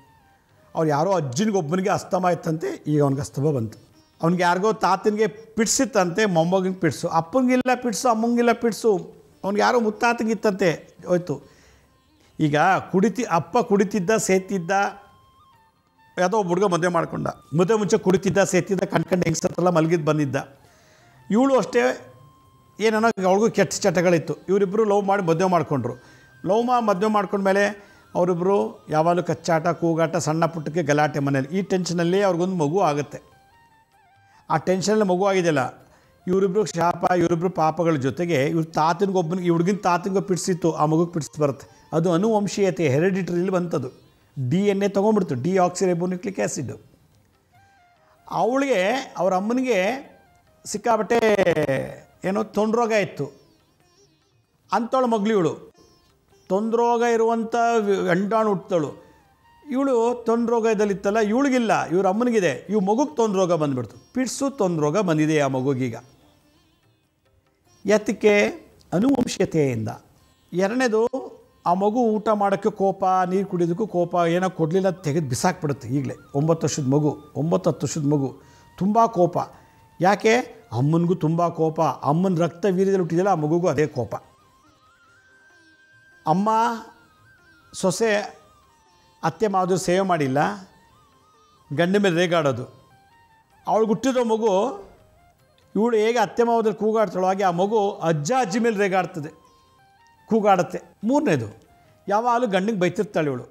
ಅವ್ರು ಯಾರೋ ಅಜ್ಜನಿಗೊಬ್ಬನಿಗೆ ಅಸ್ತಮ ಇತ್ತಂತೆ ಈಗ ಅವ್ನಿಗೆ ಅಸ್ತಮ ಬಂತು. ಅವ್ನಿಗೆ ಯಾರಿಗೋ ತಾತನಿಗೆ ಪಿಡ್ಸಿತ್ತಂತೆ ಮೊಮ್ಮಗನಿಗೆ ಪಿಡ್ಸು ಅಪ್ಪನಿಗಿಲ್ಲ ಪಿಡ್ಸು ಅಮ್ಮಂಗಿಲ್ಲ ಪಿಡ್ಸು ಅವ್ನಿಗೆ ಯಾರೋ ಮುತ್ತಾತಂಗಿತ್ತಂತೆ ಹೋಯ್ತು. ಈಗ ಕುಡಿತಿ, ಅಪ್ಪ ಕುಡಿತಿದ್ದ ಸೇತಿದ್ದ ಯಾವುದೋ ಹುಡುಗ ಮದುವೆ ಮಾಡ್ಕೊಂಡ. ಮದುವೆ ಮುಂಚೆ ಕುಡಿತಿದ್ದ ಸೇತಿದ್ದ ಕಣ್ಕಂಡು ಹೆಂಗ್ಸತ್ತಲ್ಲ ಮಲಗಿದ್ದು ಬಂದಿದ್ದ. ಇವಳು ಅಷ್ಟೇ ಏನೋ ಅವಳಿಗೂ ಕೆಟ್ಟ ಚಟಗಳಿತ್ತು. ಇವರಿಬ್ಬರು ಲವ್ ಮಾಡಿ ಮದುವೆ ಮಾಡಿಕೊಂಡ್ರು. ಲವ್ ಮಾ, ಮದುವೆ ಮಾಡ್ಕೊಂಡ್ಮೇಲೆ ಅವರಿಬ್ಬರು ಯಾವಾಗಲೂ ಕಚ್ಚಾಟ, ಕೂಗಾಟ, ಸಣ್ಣ ಪುಟ್ಟಕ್ಕೆ ಗಲಾಟೆ ಮನೇಲಿ ಈ ಟೆನ್ಷನಲ್ಲಿ ಅವ್ರಿಗೊಂದು ಮಗು ಆಗುತ್ತೆ. ಆ ಟೆನ್ಷನಲ್ಲಿ ಮಗು ಆಗಿದೆಯಲ್ಲ ಇವರಿಬ್ಬರು ಶಾಪ ಇವರಿಬ್ಬರು ಪಾಪಗಳ ಜೊತೆಗೆ ಇವ್ರ ತಾತನಿಗೊಬ್ಬನಿಗೆ ಹುಡುಗಿನ ತಾತನಿಗೆ ಪಿಡಿಸಿತ್ತು, ಆ ಮಗುಗೆ ಪಿಡಿಸಿ ಬರುತ್ತೆ. ಅದು ಅನುವಂಶೀಯತೆ ಹೆರಿಡಿಟ್ರಿಲಿ ಬಂತದು. ಡಿ ಎನ್ ಎ ತೊಗೊಂಡ್ಬಿಡ್ತು ಡಿ ಆಕ್ಸಿರೈಬೋನ್ಯೂಕ್ಲಿಕ್ ಆ್ಯಸಿಡ್ ಅವಳಿಗೆ, ಅವ್ರ ಅಮ್ಮನಿಗೆ ಸಿಕ್ಕಾಬಟ್ಟೆ ಏನೋ ತೊಂದ್ರೋಗ ಇತ್ತು. ಅಂಥವಳು ಮಗಳು ಇವಳು. ತೊಂದ್ರೋಗ ಇರುವಂಥ ಅಂಡಾಣು ಹುಟ್ಟಳು ಇವಳು ತೊಂದರೋಗದಲ್ಲಿತ್ತಲ್ಲ ಇವಳಿಗಿಲ್ಲ, ಇವ್ರ ಅಮ್ಮನಿಗಿದೆ. ಇವ್ ಮಗುಗೆ ತೊಂದ್ರೋಗ ಬಂದುಬಿಡ್ತು. ಪಿಡ್ಸು ತೊಂದ್ರೋಗ ಬಂದಿದೆ ಆ ಮಗುಗೀಗ ಯಾತಕ್ಕೆ ಅನುವಂಶೀಯತೆಯಿಂದ ಎರಡನೇದು ಆ ಮಗು ಊಟ ಮಾಡೋಕ್ಕೆ ಕೋಪ, ನೀರು ಕುಡಿಯೋದಕ್ಕೂ ಕೋಪ, ಏನೋ ಕೊಡಲಿಲ್ಲ ತೆಗೆದು ಬಿಸಾಕ್ಬಿಡುತ್ತೆ ಈಗಲೇ. ಒಂಬತ್ತು ವರ್ಷದ ಮಗು, ಒಂಬತ್ತು ಹತ್ತು ವರ್ಷದ ಮಗು. ತುಂಬ ಕೋಪ. ಯಾಕೆ? ಅಮ್ಮನಿಗೂ ತುಂಬ ಕೋಪ. ಅಮ್ಮನ ರಕ್ತ ವೀರ್ಯದಲ್ಲಿ ಹುಟ್ಟಿದೆಯಲ್ಲ, ಆ ಮಗುಗೂ ಅದೇ ಕೋಪ. ಅಮ್ಮ, ಸೊಸೆ, ಅತ್ತೆ ಮಾವದು ಸೇವೆ ಮಾಡಿಲ್ಲ. ಗಂಡ ಮೇಲೆ ರೇಗಾಡೋದು. ಅವಳು ಹುಟ್ಟಿರೋ ಮಗು, ಇವಳು ಹೇಗೆ ಅತ್ತೆ ಮಾವದಲ್ಲಿ ಕೂಗಾಡ್ತಾಳೋ ಹಾಗೆ ಆ ಮಗು ಅಜ್ಜ ಅಜ್ಜಿ ಮೇಲೆ ರೇಗಾಡ್ತದೆ. ಕೂಗಾಡುತ್ತೆ. ಮೂರನೇದು ಯಾವಾಗಲೂ ಗಂಡಿಗೆ ಬೈತಿರ್ತಾಳೆ ಇವಳು?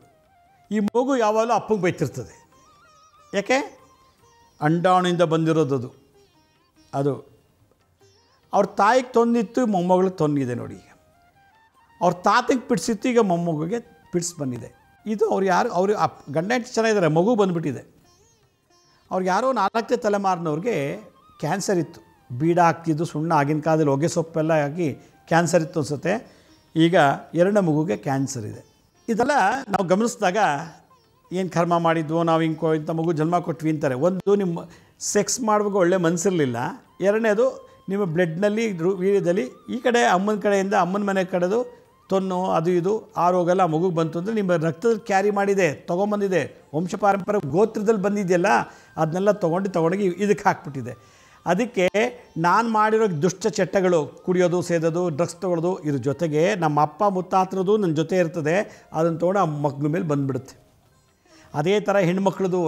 ಈ ಮಗು ಯಾವಾಗಲೂ ಅಪ್ಪಗೆ ಬೈತಿರ್ತದೆ? ಯಾಕೆ? ಅಂಡಾಣಿಂದ ಬಂದಿರೋದು ಅದು ಅದು ಅವ್ರ ತಾಯಿಗೆ ತೊಂದಿತ್ತು, ಮೊಮ್ಮಗಳಿಗೆ ತೊಂದಿದೆ ನೋಡಿ ಈಗ. ಅವ್ರ ತಾತಿಗೆ ಪಿಡ್ಸಿತ್ತು, ಈಗ ಮೊಮ್ಮಗುಗೆ ಪಿಡ್ಸ್ ಬಂದಿದೆ. ಇದು ಅವ್ರು ಯಾರು ಅವ್ರಿಗೆ ಅಪ್, ಗಂಡ ಹೆಂಡತಿ ಚೆನ್ನಾಗಿದ್ದಾರೆ, ಮಗು ಬಂದುಬಿಟ್ಟಿದೆ. ಅವ್ರಿಗೆ ಯಾರೋ ನಾಲ್ಕನೇ ತಲೆಮಾರಿನವ್ರಿಗೆ ಕ್ಯಾನ್ಸರ್ ಇತ್ತು. ಬೀಡ ಹಾಕ್ತಿದ್ದು ಸುಣ್ಣ ಆಗಿನ ಕಾಲದಲ್ಲಿ ಹೊಗೆ ಸೊಪ್ಪೆಲ್ಲ ಹಾಕಿ ಕ್ಯಾನ್ಸರ್ ಇತ್ತು ಅನ್ಸುತ್ತೆ. ಈಗ ಎರಡನೇ ಮಗುಗೆ ಕ್ಯಾನ್ಸರ್ ಇದೆ. ಇದೆಲ್ಲ ನಾವು ಗಮನಿಸಿದಾಗ ಏನು ಕರ್ಮ ಮಾಡಿದ್ವು, ನಾವು ಹಿಂಗೆ ಇಂಥ ಮಗು ಜನ್ಮ ಕೊಟ್ವಿ ಅಂತಾರೆ. ಒಂದು ನಿಮ್ಮ ಸೆಕ್ಸ್ ಮಾಡುವಾಗ ಒಳ್ಳೆ ಮನಸ್ಸಿರಲಿಲ್ಲ ಎರಡನೇದು ನಿಮ್ಮ ಬ್ಲಡ್ನಲ್ಲಿ ವೀರ್ಯದಲ್ಲಿ ಈ ಕಡೆ ಅಮ್ಮನ ಕಡೆಯಿಂದ ಅಮ್ಮನ ಮನೆ ಕಡೆದು ತೊನ್ನು, ಅದು ಇದು, ಆ ರೋಗ ಎಲ್ಲ ಮಗುಗೆ ಬಂತು ಅಂದರೆ ನಿಮ್ಮ ರಕ್ತದಲ್ಲಿ ಕ್ಯಾರಿ ಮಾಡಿದೆ, ತೊಗೊಂಬಂದಿದೆ. ವಂಶ ಪಾರಂಪರ್ಯ ಗೋತ್ರದಲ್ಲಿ ಬಂದಿದೆಯಲ್ಲ, ಅದನ್ನೆಲ್ಲ ತೊಗೊಂಡು ತೊಗೊಂಡೋಗಿ ಇದಕ್ಕೆ ಹಾಕ್ಬಿಟ್ಟಿದೆ. ಅದಕ್ಕೆ ನಾನು ಮಾಡಿರೋ ದುಷ್ಟ ಚಟ್ಟಗಳು, ಕುಡಿಯೋದು, ಸೇದೋದು ಡ್ರಗ್ಸ್ ತೊಗೊಳೋದು, ಇದ್ರ ಜೊತೆಗೆ ನಮ್ಮ ಅಪ್ಪ ಮುತ್ತಾತ್ರದು ನನ್ನ ಜೊತೆ ಇರ್ತದೆ, ಅದನ್ನು ತೊಗೊಂಡು ಆ ಮಕ್ಳ ಮೇಲೆ ಬಂದುಬಿಡುತ್ತೆ. ಅದೇ ಥರ ಹೆಣ್ಮಕ್ಳದು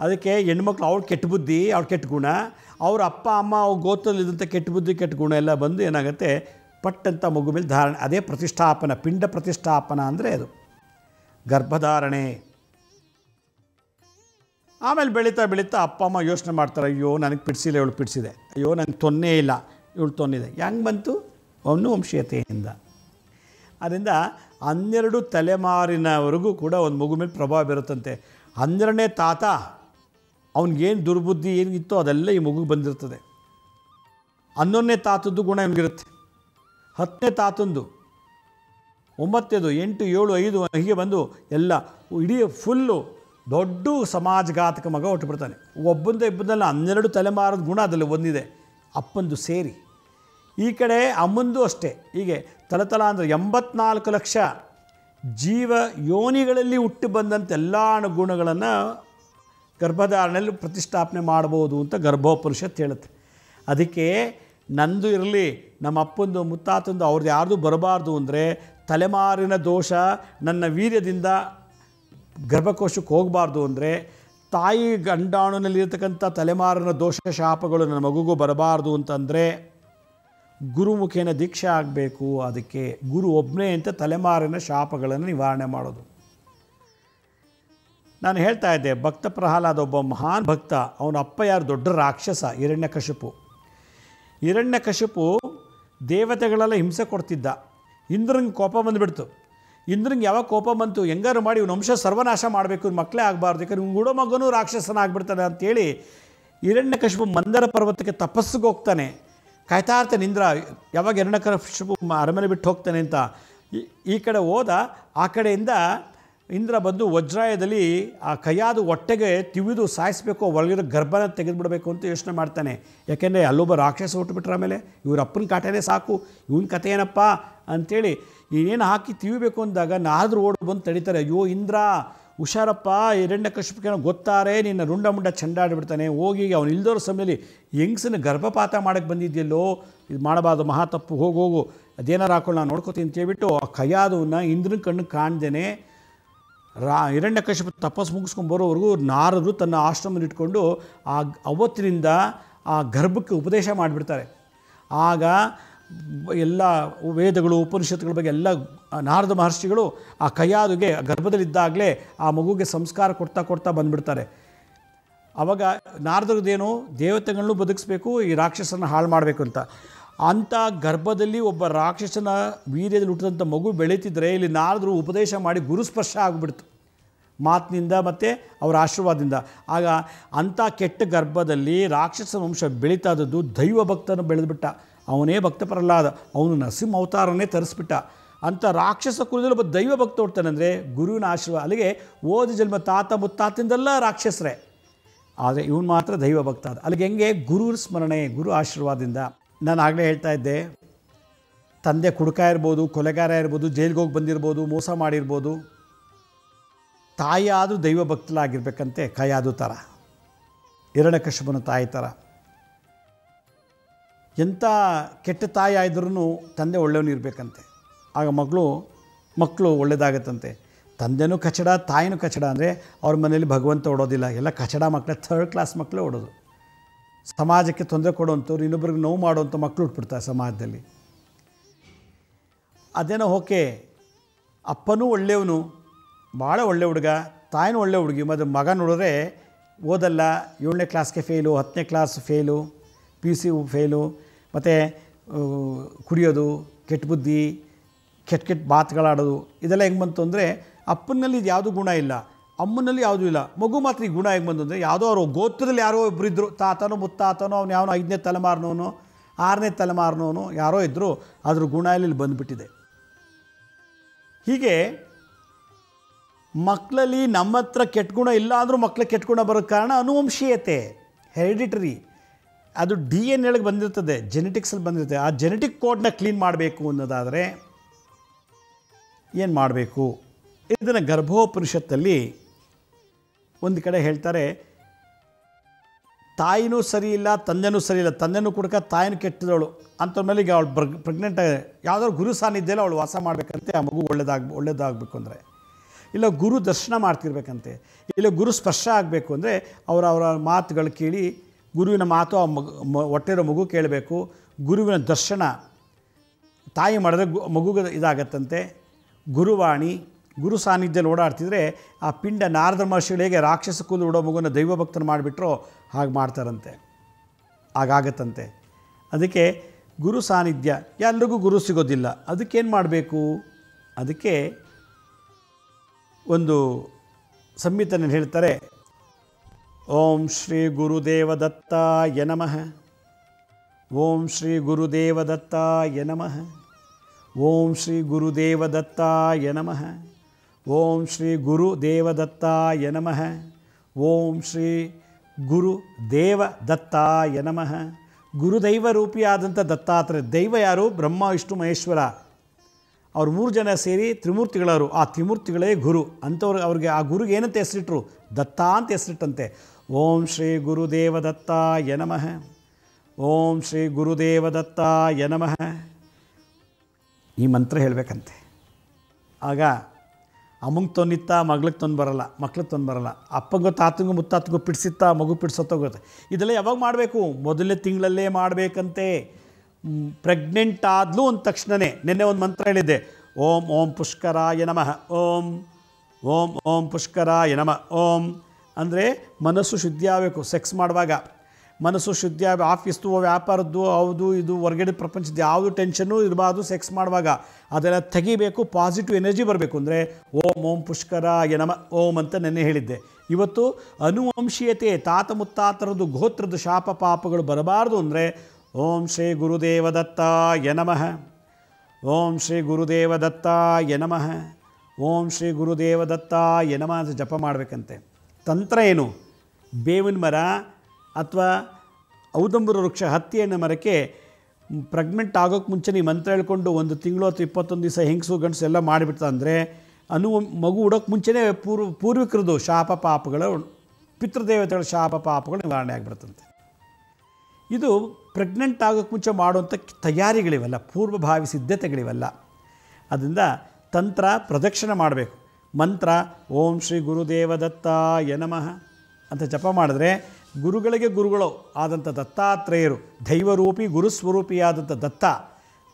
ಅದಕ್ಕೆ ಹೆಣ್ಮಕ್ಳು ಅವ್ಳು ಕೆಟ್ಟ ಬುದ್ಧಿ, ಅವ್ಳ ಕೆಟ್ಟ ಗುಣ. ಅವ್ರ ಅಪ್ಪ, ಅಮ್ಮ ಅವ್ರು ಇದ್ದಂಥ ಕೆಟ್ಟ ಬುದ್ಧಿ, ಕೆಟ್ಟ ಗುಣ ಎಲ್ಲ ಬಂದು ಏನಾಗುತ್ತೆ ಪಟ್ಟಂತ ಮಗು ಮೇಲೆ ಧಾರಣೆ, ಅದೇ ಪ್ರತಿಷ್ಠಾಪನ, ಪಿಂಡ ಪ್ರತಿಷ್ಠಾಪನ ಅಂದರೆ ಅದು. ಗರ್ಭಧಾರಣೆ. ಆಮೇಲೆ ಬೆಳೀತಾ ಬೆಳೀತಾ ಅಪ್ಪ, ಅಮ್ಮ ಯೋಚನೆ ಮಾಡ್ತಾರೆ, ಅಯ್ಯೋ, ನನಗೆ ಪಿಡ್ಸಿಲ್ಲ, ಇವಳು ಪಿಡ್ಸಿದೆ. ಅಯ್ಯೋ ನನಗೆ ತೊನ್ನೇ ಇಲ್ಲ, ಇವಳು ತೊನ್ನಿದೆ. ಹೆಂಗೆ ಬಂತು? ಅವನು ವಂಶೀಯತೆಯಿಂದ ಅದರಿಂದ ಹನ್ನೆರಡು ತಲೆಮಾರಿನವರೆಗೂ ಕೂಡ ಒಂದು ಮಗು ಮೇಲೆ ಪ್ರಭಾವ ಬೀರುತ್ತಂತೆ. ಹನ್ನೆರಡನೇ ತಾತ, ಅವ್ನಿಗೇನು ದುರ್ಬುದ್ಧಿ ಏನಿತ್ತೋ ಅದೆಲ್ಲ ಈ ಮಗುಗೆ ಬಂದಿರ್ತದೆ. ಹನ್ನೊಂದನೇ ತಾತದ್ದು ಗುಣ ಇವನಿಗಿರುತ್ತೆ ಹತ್ತನೇ ತಾತಂದು ಒಂಬತ್ತೇದು ಎಂಟು, ಏಳು, ಐದು, ಹೀಗೆ ಬಂದು ಎಲ್ಲ ಇಡೀ ಫುಲ್ಲು ದೊಡ್ಡ ಸಮಾಜಘಾತಕ ಮಗ ಹೊಟ್ಟುಬಿಡ್ತಾನೆ. ಒಬ್ಬಂದ ಇಬ್ಬಂದಲ್ಲ ಹನ್ನೆರಡು ತಲೆಮಾರದ ಗುಣ ಅದರಲ್ಲಿ ಒಂದಿದೆ. ಅಪ್ಪಂದು ಸೇರಿ. ಈ ಕಡೆ ಅಮ್ಮಂದು ಅಷ್ಟೇ. ಹೀಗೆ ತಲತಲ ಅಂದರೆ ಎಂಬತ್ನಾಲ್ಕು ಲಕ್ಷ ಜೀವ ಯೋನಿಗಳಲ್ಲಿ ಹುಟ್ಟು ಬಂದಂಥ ಎಲ್ಲ ಗುಣಗಳನ್ನು ಗರ್ಭಧಾರಣೆಯಲ್ಲಿ ಪ್ರತಿಷ್ಠಾಪನೆ ಮಾಡ್ಬೋದು ಅಂತ ಗರ್ಭೋಪುರುಷತ್ ಹೇಳುತ್ತೆ. ಅದಕ್ಕೆ ನಂದು ಇರಲಿ, ನಮ್ಮ ಅಪ್ಪಂದು, ಮುತ್ತಾತಂದು ಅವ್ರದ್ದು ಯಾರ್ದು ಬರಬಾರ್ದು ಅಂದರೆ ತಲೆಮಾರಿನ ದೋಷ ನನ್ನ ವೀರ್ಯದಿಂದ ಗರ್ಭಕೋಶಕ್ಕೆ ಹೋಗಬಾರ್ದು ಅಂದರೆ ತಾಯಿ ಗಂಡಾಣುನಲ್ಲಿರ್ತಕ್ಕಂಥ ತಲೆಮಾರಿನ ದೋಷ ಶಾಪಗಳು ನನ್ನ ಮಗುಗೂ ಬರಬಾರ್ದು ಅಂತಂದರೆ ಗುರುಮುಖೇನ ದೀಕ್ಷೆ ಆಗಬೇಕು. ಅದಕ್ಕೆ ಗುರು ಒಬ್ಬನೇ ಅಂತ ತಲೆಮಾರಿನ ಶಾಪಗಳನ್ನು ನಿವಾರಣೆ ಮಾಡೋದು. ನಾನು ಹೇಳ್ತಾ ಇದ್ದೆ, ಭಕ್ತ ಪ್ರಹ್ಲಾದ ಒಬ್ಬ ಮಹಾನ್ ಭಕ್ತ, ಅವನ ಅಪ್ಪ ಯಾರು? ದೊಡ್ಡ ರಾಕ್ಷಸ, ಹಿರಣ್ಯಕಶಿಪು. ಹಿರಣ್ಯಕಶಿಪು ದೇವತೆಗಳೆಲ್ಲ ಹಿಂಸೆ ಕೊಡ್ತಿದ್ದ. ಇಂದ್ರಂಗೆ ಕೋಪ ಬಂದುಬಿಡ್ತು. ಇಂದ್ರಂಗೆ ಯಾವಾಗ ಕೋಪ ಬಂತು, ಹೆಂಗಾರು ಮಾಡಿ ಇವ್ನ ವಂಶ ಸರ್ವನಾಶ ಮಾಡಬೇಕು ಮಕ್ಕಳೇ ಆಗಬಾರ್ದು, ಯಾಕಂದ್ರೆ ಇವ್ನು ಗುಡೋ ಮಗನೂ ರಾಕ್ಷಸನ ಆಗ್ಬಿಡ್ತಾನೆ ಅಂತೇಳಿ ಹಿರಣ್ಯಕಶಿಪು ಮಂದರ ಪರ್ವತಕ್ಕೆ ತಪಸ್ಸಿಗೆ ಹೋಗ್ತಾನೆ. ಕಾಯ್ತಾ ಇರ್ತಾನೆ ಇಂದ್ರ ಯಾವಾಗ ಹಿರಣ್ಯಕಶಿಪು ಅರಮನೆ ಬಿಟ್ಟು ಹೋಗ್ತಾನೆ ಅಂತ. ಈ- ಕಡೆ ಹೋದ, ಆ ಕಡೆಯಿಂದ ಇಂದ್ರ ಬಂದು ವಜ್ರಾಯದಲ್ಲಿ ಆ ಕೈಯಾದ ಹೊಟ್ಟೆಗೆ ತಿವಿದು ಸಾಯಿಸಬೇಕು, ಒಳಗಿರೋ ಗರ್ಭನ ತೆಗೆದುಬಿಡಬೇಕು ಅಂತ ಯೋಚನೆ ಮಾಡ್ತಾನೆ. ಯಾಕೆಂದರೆ ಅಲ್ಲೊಬ್ಬ ರಾಕ್ಷಸ ಹುಟ್ಟುಬಿಟ್ರೆ ಆಮೇಲೆ ಇವ್ರ ಅಪ್ಪನ ಕಾಟನೇ ಸಾಕು, ಇವನ ಕತೆ ಏನಪ್ಪ ಅಂಥೇಳಿ ಇನ್ನೇನು ಹಾಕಿ ತಿವಿಬೇಕು ಅಂದಾಗ ನಾದರೂ ಓಡ್ ಬಂದು ತಡೀತಾರೆ. ಅಯ್ಯೋ ಇಂದ್ರ, ಹುಷಾರಪ್ಪ ಎರಡನೇ ಕಷ್ಟಕ್ಕೆ ಗೊತ್ತಾರೆ, ನಿನ್ನ ರುಂಡ ಮುಂಡ ಚಂಡಾಡಿಬಿಡ್ತಾನೆ, ಹೋಗಿ ಅವನು ಇಲ್ದೋರ ಸಮಯದಲ್ಲಿ ಹೆಂಗ್ಸನ್ನ ಗರ್ಭಪಾತ ಮಾಡೋಕ್ಕೆ ಬಂದಿದ್ಯಲ್ಲೋ, ಇದು ಮಾಡಬಾರ್ದು, ಮಹಾ ತಪ್ಪು, ಹೋಗು ಹೋಗು, ಅದೇನಾರು ಹಾಕೊಂಡು ನಾನು ನೋಡ್ಕೋತೀನಿ ಅಂತೇಳ್ಬಿಟ್ಟು ಆ ಕೈಯಾದವನ್ನ ಇಂದ್ರನ ಕಣ್ಣು ಕಾಣ್ದೇನೆ, ರಾ ಹಿರಣ್ಯಕಶಿಪು ತಪಸ್ಸು ಮುಗಿಸ್ಕೊಂಡು ಬರೋವರೆಗೂ ನಾರದರು ತನ್ನ ಆಶ್ರಮದಲ್ಲಿ ಇಟ್ಕೊಂಡು ಆ ಅವತ್ತಿನಿಂದ ಆ ಗರ್ಭಕ್ಕೆ ಉಪದೇಶ ಮಾಡಿಬಿಡ್ತಾರೆ. ಆಗ ಎಲ್ಲ ವೇದಗಳು, ಉಪನಿಷತ್ತುಗಳ ಬಗ್ಗೆ ಎಲ್ಲ ನಾರದ ಮಹರ್ಷಿಗಳು ಆ ಕೈಯಾದುಗೆ, ಗರ್ಭದಲ್ಲಿದ್ದಾಗಲೇ ಆ ಮಗುಗೆ ಸಂಸ್ಕಾರ ಕೊಡ್ತಾ ಕೊಡ್ತಾ ಬಂದುಬಿಡ್ತಾರೆ. ಆವಾಗ ನಾರದರದ್ದೇನು ದೇವತೆಗಳನ್ನು ಬದುಕಿಸ್ಬೇಕು, ಈ ರಾಕ್ಷಸನ ಹಾಳು ಮಾಡಬೇಕು ಅಂತ. ಅಂಥ ಗರ್ಭದಲ್ಲಿ ಒಬ್ಬ ರಾಕ್ಷಸನ ವೀರ್ಯದಲ್ಲಿ ಹುಟ್ಟಿದಂಥ ಮಗು ಬೆಳೀತಿದ್ರೆ ಇಲ್ಲಿ ನಾರದರು ಉಪದೇಶ ಮಾಡಿ ಗುರುಸ್ಪರ್ಶ ಆಗಿಬಿಡ್ತು. ಮಾತಿನಿಂದ ಮತ್ತು ಅವರ ಆಶೀರ್ವಾದದಿಂದ. ಆಗ ಅಂಥ ಕೆಟ್ಟ ಗರ್ಭದಲ್ಲಿ ರಾಕ್ಷಸ ವಂಶ ಬೆಳೀತಾ ಇದ್ದದ್ದು ದೈವ ಭಕ್ತನ ಬೆಳೆದ್ಬಿಟ್ಟ. ಅವನೇ ಭಕ್ತ ಪ್ರಹ್ಲಾದ ಅವನು ನರಸಿಂಹ ಅವತಾರನೇ ತರಿಸ್ಬಿಟ್ಟ. ಅಂಥ ರಾಕ್ಷಸ ಕುಲದಲ್ಲಿ ಒಬ್ಬ ದೈವ ಭಕ್ತ ಹೊಡ್ತಾನೆ ಅಂದರೆ ಗುರುವಿನ ಆಶೀರ್ವಾದ ಅಲ್ಲಿಗೆ ಓದಿ ಜನ್ಮ ತಾತ ಮುತ್ತಾತಿಂದೆಲ್ಲ ರಾಕ್ಷಸರೇ. ಆದರೆ ಇವನು ಮಾತ್ರ ದೈವ ಭಕ್ತ ಆದ. ಅಲ್ಲಿಗೆ ಹೆಂಗೆ? ಗುರು ಸ್ಮರಣೆ, ಗುರು ಆಶೀರ್ವಾದದಿಂದ. ನಾನು ಆಗಲೇ ಹೇಳ್ತಾ ಇದ್ದೆ. ತಂದೆ ಕುಡುಕ ಇರ್ಬೋದು, ಕೊಲೆಗಾರ ಇರ್ಬೋದು, ಜೈಲಿಗೆ ಹೋಗಿ ಬಂದಿರ್ಬೋದು, ಮೋಸ ಮಾಡಿರ್ಬೋದು. ತಾಯಿ ದೈವ ಭಕ್ತಲಾಗಿರ್ಬೇಕಂತೆ ಕೈಯಾದು ಥರ ಹಿರಣ್ಯಕಶ್ಯಪನ ತಾಯಿ ಥರ ಎಂಥ ಕೆಟ್ಟ ತಾಯಿ ಆದ್ರೂ ತಂದೆ ಒಳ್ಳೆಯವನು ಇರಬೇಕಂತೆ. ಆಗ ಮಗಳು ಮಕ್ಕಳು ಒಳ್ಳೆಯದಾಗತ್ತಂತೆ ತಂದೆನೂ ಕಚಡ, ತಾಯಿನೂ ಕಚಡ ಅಂದರೆ ಅವ್ರ ಮನೇಲಿ ಭಗವಂತ ಓಡೋದಿಲ್ಲ. ಎಲ್ಲ ಕಚಡ ಮಕ್ಕಳೇ ಥರ್ಡ್ ಕ್ಲಾಸ್ ಮಕ್ಕಳೇ ಓಡೋದು. ಸಮಾಜಕ್ಕೆ ತೊಂದರೆ ಕೊಡುವಂಥವ್ರು, ಇನ್ನೊಬ್ರಿಗೆ ನೋವು ಮಾಡುವಂಥ ಮಕ್ಕಳು ಹುಟ್ಬಿಡ್ತಾರೆ ಸಮಾಜದಲ್ಲಿ. ಅದೇನೋ ಓಕೆ, ಅಪ್ಪನೂ ಒಳ್ಳೆಯವನು, ಭಾಳ ಒಳ್ಳೆ ಹುಡುಗ, ತಾಯಿನೂ ಒಳ್ಳೆ ಹುಡುಗಿ ಮತ್ತು ಮಗ ನೋಡಿದ್ರೆ ಓದಲ್ಲ, ಏಳನೇ ಕ್ಲಾಸ್ಗೆ ಫೇಲು ಹತ್ತನೇ class fail P C fail ಮತ್ತು ಕುಡಿಯೋದು ಕೆಟ್ಟ ಬುದ್ಧಿ ಕೆಟ್ಟ ಕೆಟ್ಟ ಮಾತುಗಳಾಡೋದು, ಇದೆಲ್ಲ ಹೆಂಗೆ ಬಂತು ಅಂದರೆ, ಅಪ್ಪನಲ್ಲಿ ಇದು ಯಾವುದೂ ಗುಣ ಇಲ್ಲ, ಅಮ್ಮನಲ್ಲಿ ಯಾವುದೂ ಇಲ್ಲ, ಮಗು ಮಾತ್ರ ಈ ಗುಣ ಹೆಂಗೆ ಬಂತು ಅಂದರೆ, ಯಾವುದೋ ಅವರು ಗೋತ್ರದಲ್ಲಿ ಯಾರೋ ಒಬ್ಬರು ಇದ್ದರು ತಾತನೋ, ಮುತ್ತಾತನೋ, ಅವ್ನು ಯಾವನೋ ಐದನೇ ತಲೆಮಾರಿನವನು, ಆರನೇ ತಲೆಮಾರಿನವನು, ಯಾರೋ ಇದ್ದರು ಅದ್ರ ಗುಣ ಇಲ್ಲಿ ಬಂದುಬಿಟ್ಟಿದೆ. ಹೀಗೆ ಮಕ್ಕಳಲ್ಲಿ ನಮ್ಮ ಹತ್ರ ಕೆಟ್ಟ ಗುಣ ಇಲ್ಲ ಅಂದರೂ ಮಕ್ಕಳ ಕೆಟ್ಟ ಗುಣ ಬರೋ ಕಾರಣ ಅನುವಂಶೀಯತೆ, ಹೆರಿಡಿಟರಿ. ಅದು ಡಿ ಎನ್ ಎಳಗೆ ಬಂದಿರ್ತದೆ ಜೆನೆಟಿಕ್ಸಲ್ಲಿ ಬಂದಿರುತ್ತೆ. ಆ ಜೆನೆಟಿಕ್ ಕೋಡ್ನ ಕ್ಲೀನ್ ಮಾಡಬೇಕು ಅನ್ನೋದಾದರೆ ಏನು ಮಾಡಬೇಕು? ಇದನ್ನು ಗರ್ಭೋಪುರುಷತ್ತಲ್ಲಿ ಒಂದು ಕಡೆ ಹೇಳ್ತಾರೆ, ತಾಯಿನೂ ಸರಿ ಇಲ್ಲ, ತಂದೆನೂ ಸರಿ ಇಲ್ಲ, ತಂದೆನೂ ಕುಡ್ಕ ತಾಯಿನೂ ಕೆಟ್ಟಿದವಳು. ಅಂಥವ್ರ ಮೇಲೆ ಈಗ ಅವಳು ಬ್ರಗ್ ಪ್ರೆಗ್ನೆಂಟ್ ಯಾವ್ದಾದ್ರು ಗುರು ಸಾನ್ನಿಧ್ಯದಲ್ಲಿ ಅವಳು ವಾಸ ಮಾಡಬೇಕಂತೆ, ಆ ಮಗು ಒಳ್ಳೇದಾಗ, ಒಳ್ಳೇದಾಗಬೇಕು ಅಂದರೆ. ಇಲ್ಲ ಗುರು ದರ್ಶನ ಮಾಡ್ತಿರ್ಬೇಕಂತೆ. ಇಲ್ಲ ಗುರು ಸ್ಪರ್ಶ ಆಗಬೇಕು ಅಂದರೆ ಅವರ ಅವರ ಮಾತುಗಳು ಕೇಳಿ ಗುರುವಿನ ಮಾತು ಆ ಮಗು ಮ- ಹೊಟ್ಟೆರೋ ಮಗು ಕೇಳಬೇಕು. ಗುರುವಿನ ದರ್ಶನ ತಾಯಿ ಮಾಡಿದ್ರೆ ಮಗುಗೆ ಇದಾಗತ್ತಂತೆ. ಗುರುವಾಣಿ, ಗುರು ಸಾನ್ನಿಧ್ಯ ಓಡಾಡ್ತಿದ್ರೆ ಆ ಪಿಂಡ ನಾರದ ಮಹರ್ಷಿಗಳು ಹೇಗೆ ರಾಕ್ಷಸ ಕೂಲು ಉಡೋ ಮಗುನ ದೈವ ಭಕ್ತನ ಮಾಡಿಬಿಟ್ರೋ ಹಾಗೆ ಮಾಡ್ತಾರಂತೆ. ಹಾಗಾಗತ್ತಂತೆ. ಅದಕ್ಕೆ ಗುರು ಸಾನ್ನಿಧ್ಯ, ಎಲ್ರಿಗೂ ಗುರು ಸಿಗೋದಿಲ್ಲ. ಅದಕ್ಕೇನು ಮಾಡಬೇಕು? ಅದಕ್ಕೆ ಒಂದು ಸಂಹಿತನ ಹೇಳ್ತಾರೆ ಓಂ ಶ್ರೀ ಗುರುದೇವದತ್ತಾಯ ನಮಃ. ಓಂ ಶ್ರೀ ಗುರುದೇವದತ್ತಾಯ ನಮಃ. ಓಂ ಶ್ರೀ ಗುರುದೇವದತ್ತಾಯ ನಮಃ. ಓಂ ಶ್ರೀ ಗುರುದೇವದತ್ತಾಯ ನಮಃ. ಓಂ ಶ್ರೀ ಗುರು ದೇವ ದತ್ತಾಯ ನಮಃ. ಗುರುದೈವ ರೂಪಿಯಾದಂಥ ದತ್ತಾತ್ರೇಯ ದೈವ ಯಾರು? ಬ್ರಹ್ಮ, ವಿಷ್ಣು, ಮಹೇಶ್ವರ. ಅವ್ರು ಮೂರು ಜನ ಸೇರಿ ತ್ರಿಮೂರ್ತಿಗಳವರು. ಆ ತ್ರಿಮೂರ್ತಿಗಳೇ ಗುರು. ಅಂಥವ್ರು ಅವ್ರಿಗೆ ಆ ಗುರುಗೆ ಏನಂತ ಹೆಸರಿಟ್ರು? ದತ್ತ ಅಂತ ಹೆಸರಿಟ್ಟಂತೆ. ಓಂ ಶ್ರೀ ಗುರುದೇವ ದತ್ತಾಯ ನಮಃ. ಓಂ ಶ್ರೀ ಗುರುದೇವ ದತ್ತಾಯ ನಮಃ. ಈ ಮಂತ್ರ ಹೇಳಬೇಕಂತೆ. ಆಗ ಅಮ್ಮಂಗೆ ತೊಂದಿತ್ತ ಮಗ್ಳಿಗೆ ತೊಂದು ಬರಲ್ಲ, ಮಕ್ಳಿಗೆ ತೊಂದು ಬರಲ್ಲ. ಅಪ್ಪಂಗೋ ತಾತಂಗೂ ಮುತ್ತಾತಂಗೋ ಪಿಡಿಸಿತ್ತ, ಮಗು ಪಿಡಿಸೋತ್ತೋಗುತ್ತೆ ಇದೆಲ್ಲ ಯಾವಾಗ ಮಾಡಬೇಕು? ಮೊದಲನೇ ತಿಂಗಳಲ್ಲೇ ಮಾಡಬೇಕಂತೆ. ಪ್ರೆಗ್ನೆಂಟ್ ಆದ್ಲು ಅಂದ ತಕ್ಷಣವೇ ನಿನ್ನೆ ಒಂದು ಮಂತ್ರ ಹೇಳಿದ್ದೆ. ಓಂ ಓಂ ಪುಷ್ಕರಾಯ ನಮಃ. ಓಂ ಓಂ ಓಂ ಪುಷ್ಕರಾಯ ನಮಃ. ಓಂ ಅಂದರೆ ಮನಸ್ಸು ಶುದ್ಧಿ ಆಗಬೇಕು ಸೆಕ್ಸ್ ಮಾಡುವಾಗ. ಮನಸ್ಸು ಶುದ್ಧಿ ಆಗ ಆಫೀಸ್ದು, ವ್ಯಾಪಾರದ್ದು ಹೌದು ಇದು, ಹೊರಗಡೆ ಪ್ರಪಂಚದ ಯಾವುದು ಟೆನ್ಷನ್ನು ಇರಬಾರ್ದು ಸೆಕ್ಸ್ ಮಾಡುವಾಗ. ಅದೆಲ್ಲ ತೆಗಿಬೇಕು ಪಾಸಿಟಿವ್ ಎನರ್ಜಿ ಬರಬೇಕು ಅಂದರೆ, ಓಂ ಓಂ ಪುಷ್ಕರ ಯನಮ ಓಂ ಅಂತ ನೆನ್ನೆ ಹೇಳಿದ್ದೆ. ಇವತ್ತು ಅನುವಂಶೀಯತೆ, ತಾತ ಮುತ್ತಾತರದ್ದು ಗೋತ್ರದ ಶಾಪ ಪಾಪಗಳು ಬರಬಾರ್ದು ಅಂದರೆ, ಓಂ ಶ್ರೀ ಗುರುದೇವದತ್ತ ನಮಃ. ಓಂ ಶ್ರೀ ಗುರುದೇವದತ್ತ ನಮಃ. ಓಂ ಶ್ರೀ ಗುರುದೇವದತ್ತ ನಮಃ ಅಂತ ಜಪ ಮಾಡಬೇಕಂತೆ. ತಂತ್ರ ಏನು? ಬೇವಿನ ಮರ ಅಥವಾ ಔದಂಬರ ವೃಕ್ಷ ಹತ್ತಿ ಎಣ್ಣೆ ಮರಕ್ಕೆ ಪ್ರೆಗ್ನೆಂಟ್ ಆಗೋಕ್ಕೆ ಮುಂಚೆ ನೀವು ಮಂತ್ರ ಹೇಳ್ಕೊಂಡು ಒಂದು ತಿಂಗಳು ಅಥವಾ ಇಪ್ಪತ್ತೊಂದು ದಿವಸ ಹೆಂಗಸು ಗಂಡಸು ಎಲ್ಲ ಮಾಡಿಬಿಡ್ತಾ ಅಂದರೆ ಅನು ಮಗು ಉಡೋಕ್ಕೆ ಮುಂಚೆನೇ ಪೂರ್ವ ಪೂರ್ವಿಕರದು ಶಾಪ ಪಾಪಗಳು ಪಿತೃದೇವತೆಗಳ ಶಾಪ ಪಾಪಗಳು ನಿವಾರಣೆ ಆಗಿಬಿಡ್ತಂತೆ. ಇದು ಪ್ರೆಗ್ನೆಂಟ್ ಆಗೋಕ್ಕೆ ಮುಂಚೆ ಮಾಡುವಂಥ ತಯಾರಿಗಳಿವಲ್ಲ, ಪೂರ್ವಭಾವಿ ಸಿದ್ಧತೆಗಳಿವೆಲ್ಲ. ಅದರಿಂದ ತಂತ್ರ ಪ್ರದಕ್ಷಿಣೆ ಮಾಡಬೇಕು. ಮಂತ್ರ, ಓಂ ಶ್ರೀ ಗುರುದೇವ ದತ್ತಾಯ ನಮಃ ಅಂತ ಜಪ ಮಾಡಿದ್ರೆ ಗುರುಗಳಿಗೆ ಗುರುಗಳು ಆದಂಥ ದತ್ತಾತ್ರೇಯರು, ದೈವರೂಪಿ, ಗುರುಸ್ವರೂಪಿಯಾದಂಥ ದತ್ತ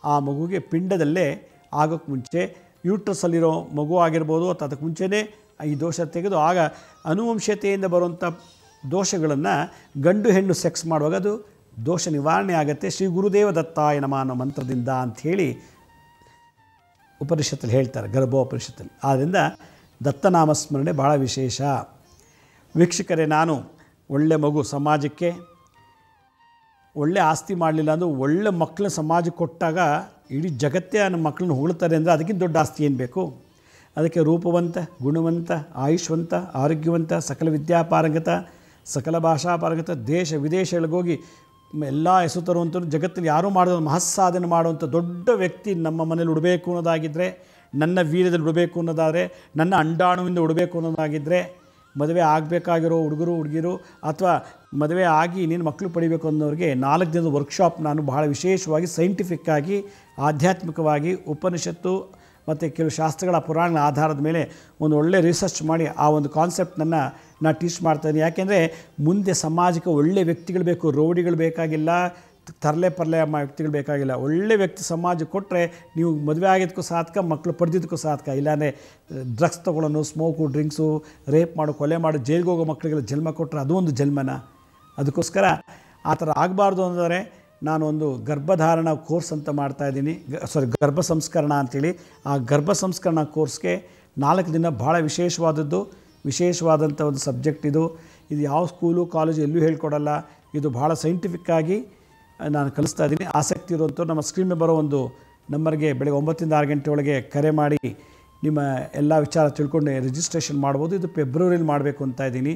ಆ ಮಗುಗೆ ಪಿಂಡದಲ್ಲೇ ಆಗೋಕ್ಕೆ ಮುಂಚೆ ಯೂಟ್ರಸ್ಸಲ್ಲಿರೋ ಮಗು ಆಗಿರ್ಬೋದು ಅಥವಾ ಅದಕ್ಕೆ ಮುಂಚೆನೇ ಈ ದೋಷ ತೆಗೆದು ಆಗ ಅನುವಂಶತೆಯಿಂದ ಬರುವಂಥ ದೋಷಗಳನ್ನು ಗಂಡು ಹೆಣ್ಣು ಸೆಕ್ಸ್ ಮಾಡುವಾಗ ಅದು ದೋಷ ನಿವಾರಣೆ ಆಗುತ್ತೆ ಶ್ರೀ ಗುರುದೇವ ದತ್ತಾಯ ನಮ ಅನ್ನೋ ಮಂತ್ರದಿಂದ ಅಂಥೇಳಿ ಉಪನಿಷತ್ತಲ್ಲಿ ಹೇಳ್ತಾರೆ, ಗರ್ಭೋಪನಿಷತ್ತಲ್ಲಿ. ಆದ್ದರಿಂದ ದತ್ತನಾಮಸ್ಮರಣೆ ಭಾಳ ವಿಶೇಷ. ವೀಕ್ಷಕರೇ, ನಾನು ಒಳ್ಳೆ ಮಗು ಸಮಾಜಕ್ಕೆ, ಒಳ್ಳೆ ಆಸ್ತಿ ಮಾಡಲಿಲ್ಲ ಅಂದರೂ ಒಳ್ಳೆ ಮಕ್ಕಳ ಸಮಾಜಕ್ಕೆ ಕೊಟ್ಟಾಗ ಇಡೀ ಜಗತ್ತೇ ನನ್ನ ಮಕ್ಕಳನ್ನ ಹೊಗಳ್ತಾರೆ ಅಂದರೆ ಅದಕ್ಕಿಂತ ದೊಡ್ಡ ಆಸ್ತಿ ಏನು ಬೇಕು? ಅದಕ್ಕೆ ರೂಪವಂತ, ಗುಣವಂತ, ಆಯುಷ್ವಂತ, ಆರೋಗ್ಯವಂತ, ಸಕಲ ವಿದ್ಯಾಪಾರಂಗತ, ಸಕಲ ಭಾಷಾಪಾರಂಗತ, ದೇಶ ವಿದೇಶಗಳಿಗೋಗಿ ಎಲ್ಲ ಹೆಸರು ತರುವಂಥದ್ದು ಜಗತ್ತಲ್ಲಿ ಯಾರೂ ಮಾಡೋದು ಮಹಸ್ಸಾಧನೆ ಮಾಡುವಂಥ ದೊಡ್ಡ ವ್ಯಕ್ತಿ ನಮ್ಮ ಮನೇಲಿ ಉಡಬೇಕು ಅನ್ನೋದಾಗಿದ್ದರೆ ನನ್ನ ವೀರ್ಯದಲ್ಲಿ ಉಡಬೇಕು ಅನ್ನೋದಾದರೆ, ನನ್ನ ಅಂಡಾಣುವಿಂದ ಉಡಬೇಕು ಅನ್ನೋದಾಗಿದ್ದರೆ ಮದುವೆ ಆಗಬೇಕಾಗಿರೋ ಹುಡುಗರು, ಹುಡುಗಿರು ಅಥವಾ ಮದುವೆ ಆಗಿ ನೀನು ಮಕ್ಕಳು ಪಡಿಬೇಕು ಅನ್ನೋರಿಗೆ ನಾಲ್ಕು ದಿನದ ವರ್ಕ್ಶಾಪ್ ನಾನು ಬಹಳ ವಿಶೇಷವಾಗಿ ಸೈಂಟಿಫಿಕ್ಕಾಗಿ ಆಧ್ಯಾತ್ಮಿಕವಾಗಿ ಉಪನಿಷತ್ತು ಮತ್ತು ಕೆಲವು ಶಾಸ್ತ್ರಗಳ ಪುರಾಣಗಳ ಆಧಾರದ ಮೇಲೆ ಒಂದು ಒಳ್ಳೆ ರಿಸರ್ಚ್ ಮಾಡಿ ಆ ಒಂದು ಕಾನ್ಸೆಪ್ಟನ್ನು ನಾನು ಟೀಚ್ ಮಾಡ್ತಾಯಿದ್ದೀನಿ ಯಾಕೆಂದರೆ ಮುಂದೆ ಸಮಾಜಕ್ಕೆ ಒಳ್ಳೆ ವ್ಯಕ್ತಿಗಳು ಬೇಕು ರೌಡಿಗಳು ಬೇಕಾಗಿಲ್ಲ, ತರಲೆ ಪರಲೆ ಮಾ ವ್ಯಕ್ತಿಗಳು ಬೇಕಾಗಿಲ್ಲ. ಒಳ್ಳೆ ವ್ಯಕ್ತಿ ಸಮಾಜ ಕೊಟ್ಟರೆ ನೀವು ಮದುವೆ ಆಗಿದ್ದಕ್ಕೂ ಸಾಧಕ ಮಕ್ಕಳು ಪಡೆದಿದ್ದಕ್ಕೂ ಸಾಧಕ ಇಲ್ಲಾಂದರೆ ಡ್ರಗ್ಸ್ ತೊಗೊಳ್ಳೋನು ಸ್ಮೋಕು ಡ್ರಿಂಕ್ಸು ರೇಪ್ ಮಾಡು, ಕೊಲೆ ಮಾಡು, ಜೈಲಿಗೆ ಹೋಗೋ ಮಕ್ಕಳಿಗೆಲ್ಲ ಜನ್ಮ ಕೊಟ್ಟರೆ ಅದು ಒಂದು ಜನ್ಮನ? ಅದಕ್ಕೋಸ್ಕರ ಆ ಥರ ಆಗಬಾರ್ದು ಅಂದರೆ ನಾನು ಒಂದು ಗರ್ಭಧಾರಣ ಕೋರ್ಸ್ ಅಂತ ಮಾಡ್ತಾಯಿದ್ದೀನಿ ಸಾರಿ ಗರ್ಭ ಸಂಸ್ಕರಣ ಅಂಥೇಳಿ ಆ ಗರ್ಭ ಸಂಸ್ಕರಣ ಕೋರ್ಸ್ಗೆ ನಾಲ್ಕು ದಿನ ಭಾಳ ವಿಶೇಷವಾದದ್ದು. ವಿಶೇಷವಾದಂಥ ಒಂದು ಸಬ್ಜೆಕ್ಟ್ ಇದು. ಇದು ಯಾವ ಸ್ಕೂಲು, ಕಾಲೇಜು ಎಲ್ಲೂ ಹೇಳ್ಕೊಡಲ್ಲ. ಇದು ಭಾಳ ಸೈಂಟಿಫಿಕ್ಕಾಗಿ ನಾನು ಕಲಿಸ್ತಾ ಇದ್ದೀನಿ. ಆಸಕ್ತಿ ಇರುವಂಥವ್ರು ನಮ್ಮ ಸ್ಕ್ರೀನ್ ಬರೋ ಒಂದು ನಂಬರ್ಗೆ ಬೆಳಗ್ಗೆ ಒಂಬತ್ತಿಂದ ಆರು ಗಂಟೆ ಒಳಗೆ ಕರೆ ಮಾಡಿ ನಿಮ್ಮ ಎಲ್ಲ ವಿಚಾರ ತಿಳ್ಕೊಂಡು ರಿಜಿಸ್ಟ್ರೇಷನ್ ಮಾಡ್ಬೋದು. ಇದು ಫೆಬ್ರವರಿಲಿ ಮಾಡಬೇಕು ಅಂತ ಇದ್ದೀನಿ.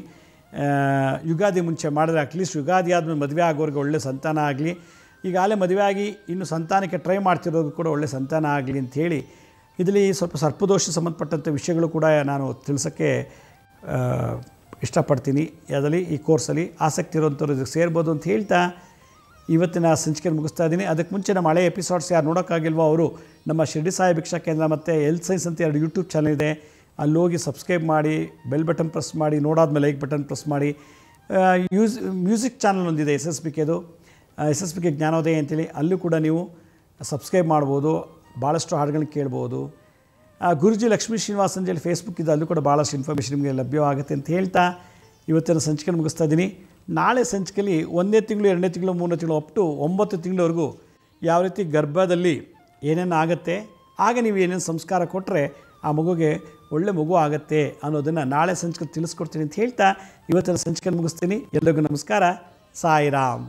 ಯುಗಾದಿ ಮುಂಚೆ ಮಾಡಿದ್ರೆ ಅಟ್ಲೀಸ್ಟ್ ಯುಗಾದಿ ಆದಮೇಲೆ ಮದುವೆ ಆಗೋರಿಗೆ ಒಳ್ಳೆ ಸಂತಾನ ಆಗಲಿ. ಈಗಾಗಲೇ ಮದುವೆಯಾಗಿ ಇನ್ನು ಸಂತಾನಕ್ಕೆ ಟ್ರೈ ಮಾಡ್ತಿರೋದು ಕೂಡ ಒಳ್ಳೆ ಸಂತಾನ ಆಗಲಿ ಅಂಥೇಳಿ ಇದರಲ್ಲಿ ಸ್ವಲ್ಪ ಸರ್ಪದೋಷ ಸಂಬಂಧಪಟ್ಟಂಥ ವಿಷಯಗಳು ಕೂಡ ನಾನು ತಿಳಿಸೋಕ್ಕೆ ಇಷ್ಟಪಡ್ತೀನಿ. ಅದರಲ್ಲಿ ಈ ಕೋರ್ಸಲ್ಲಿ ಆಸಕ್ತಿ ಇರೋಂಥವ್ರು ಇದಕ್ಕೆ ಸೇರ್ಬೋದು ಅಂತ ಹೇಳ್ತಾ ಇವತ್ತಿನ ಸಂಚಿಕೆ ಮುಗಿಸ್ತಾ ಇದ್ದೀನಿ. ಅದಕ್ಕೆ ಮುಂಚೆ ನಮ್ಮ ಹಳೆ ಎಪಿಸೋಡ್ಸ್ ಯಾರು ನೋಡೋಕ್ಕಾಗಿಲ್ವೋ ಅವರು, ನಮ್ಮ ಶಿರ್ಡಿ ಸಾಯಿ ಭಿಕ್ಷಾ ಕೇಂದ್ರ ಮತ್ತು ಎಲ್ ಸೈನ್ಸ್ ಅಂತ ಎರಡು ಯೂಟ್ಯೂಬ್ ಚಾನಲ್ ಇದೆ. ಅಲ್ಲಿ ಹೋಗಿ ಸಬ್ಸ್ಕ್ರೈಬ್ ಮಾಡಿ, ಬೆಲ್ ಬಟನ್ ಪ್ರೆಸ್ ಮಾಡಿ, ನೋಡಾದ್ಮೇಲೆ ಲೈಕ್ ಬಟನ್ ಪ್ರೆಸ್ ಮಾಡಿ. ಯೂಸ್, ಮ್ಯೂಸಿಕ್ ಚಾನಲ್ ಒಂದಿದೆ ಎಸ್ ಎಸ್ ಬಿ ಕೆದು ಎಸ್ ಎಸ್ ಕೆ ಜ್ಞಾನೋದಯ ಅಂತೇಳಿ ಅಲ್ಲೂ ಕೂಡ ನೀವು ಸಬ್ಸ್ಕ್ರೈಬ್ ಮಾಡ್ಬೋದು ಭಾಳಷ್ಟು ಹಾಡುಗಳನ್ನ ಕೇಳ್ಬೋದು. ಗುರುಜಿ ಲಕ್ಷ್ಮೀ ಶ್ರೀನಿವಾಸ್ ಅಂತೇಳಿ ಫೇಸ್ಬುಕ್ ಇದೆ, ಅಲ್ಲೂ ಕೂಡ ಭಾಳಷ್ಟು ಇನ್ಫಾರ್ಮೇಷನ್ ನಿಮಗೆ ಲಭ್ಯವಾಗುತ್ತೆ ಅಂತ ಹೇಳ್ತಾ ಇವತ್ತಿನ ಸಂಚಿಕೆ ಮುಗಿಸ್ತಾ ಇದ್ದೀನಿ. ನಾಳೆ ಸಂಚಿಕೆಯಲ್ಲಿ ಒಂದನೇ ತಿಂಗಳು, ಎರಡನೇ ತಿಂಗಳು, ಮೂರನೇ ತಿಂಗಳು ಅಪ್ ಒಂಬತ್ತು ತಿಂಗಳವರೆಗೂ ಯಾವ ರೀತಿ ಗರ್ಭದಲ್ಲಿ ಏನೇನು ಆಗುತ್ತೆ, ಆಗ ನೀವು ಏನೇನು ಸಂಸ್ಕಾರ ಕೊಟ್ಟರೆ ಆ ಮಗುಗೆ ಒಳ್ಳೆ ಮಗು ಆಗುತ್ತೆ ಅನ್ನೋದನ್ನು ನಾಳೆ ಸಂಚಿಕೆ ತಿಳಿಸ್ಕೊಡ್ತೀನಿ ಅಂತ ಹೇಳ್ತಾ ಇವತ್ತಿನ ಸಂಚಿಕೆ ಮುಗಿಸ್ತೀನಿ. ಎಲ್ಲರಿಗೂ ನಮಸ್ಕಾರ. ಸಾಯಿರಾಮ್.